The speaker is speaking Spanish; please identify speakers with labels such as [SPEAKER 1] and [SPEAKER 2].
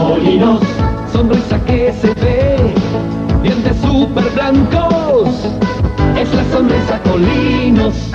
[SPEAKER 1] Colinos, sonrisa que se ve, dientes super blancos, es la sonrisa Colinos.